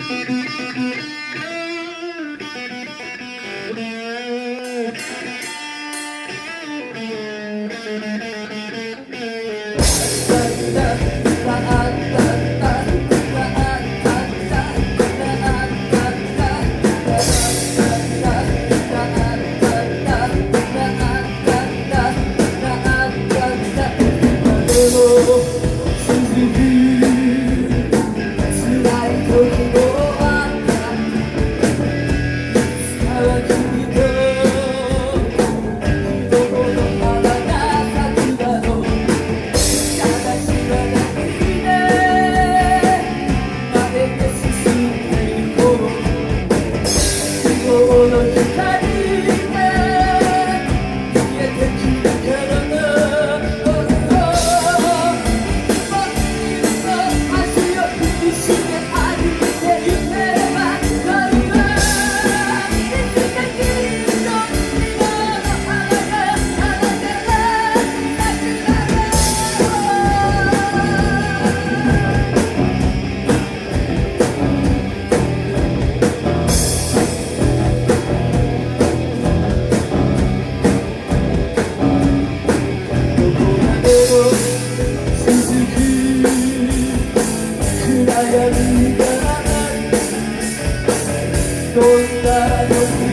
Bye. that